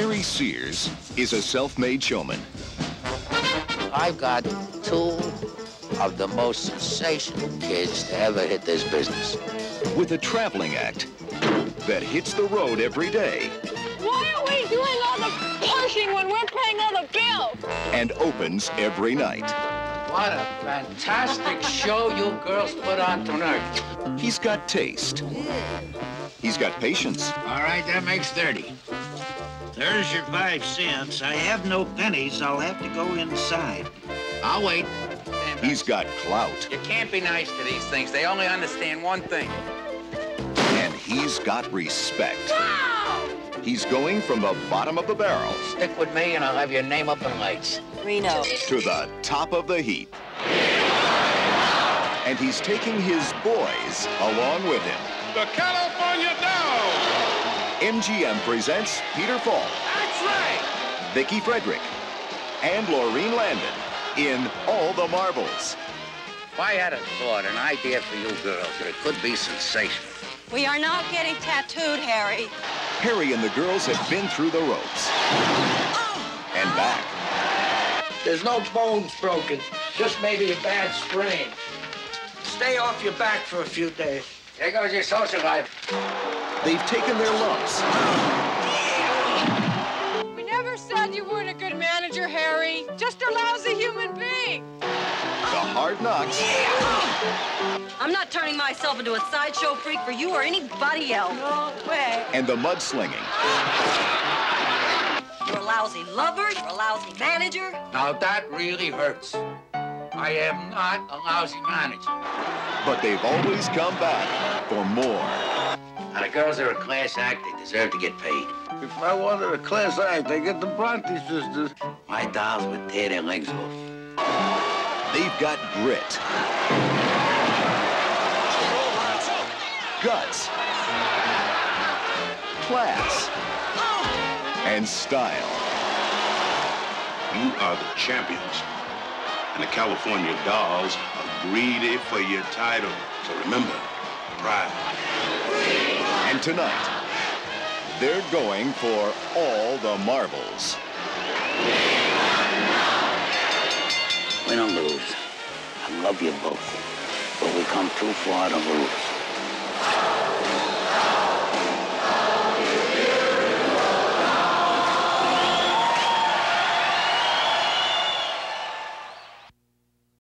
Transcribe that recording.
Harry Sears is a self-made showman. I've got two of the most sensational kids to ever hit this business. With a traveling act that hits the road every day. Why are we doing all the punching when we're paying all the bills? And opens every night. What a fantastic show you girls put on tonight. He's got taste. He's got patience. All right, that makes 30. There's your five cents. I have no pennies. I'll have to go inside. I'll wait. He's got clout. You can't be nice to these things. They only understand one thing. And he's got respect. He's going from the bottom of the barrel Stick with me and I'll have your name up in lights. Reno. to the top of the heap. And he's taking his boys along with him. The California Dog. MGM presents Peter Falk, That's right. Vicki Frederick, and Laurene Landon in All the Marbles. If I had a thought, an idea for you girls, that it could be sensational. We are not getting tattooed, Harry. Harry and the girls have been through the ropes and back. There's no bones broken, just maybe a bad sprain. Stay off your back for a few days. There goes your social life. They've taken their lumps We never said you weren't a good manager, Harry. Just a lousy human being. the hard knocks I'm not turning myself into a sideshow freak for you or anybody else. No way. and the mudslinging. You're a lousy lover, you're a lousy manager. Now that really hurts. I am not a lousy manager. But they've always come back for more. Now the girls are a class act. They deserve to get paid. If I wanted a class act, I get the Bronte sisters. My dolls would tear their legs off. They've got grit. Guts. Class. And style. You are the champions. And the California Dolls are greedy for your title. So remember, pride. And tonight, they're going for all the marbles. We don't lose, I love you both. But we come too far to lose.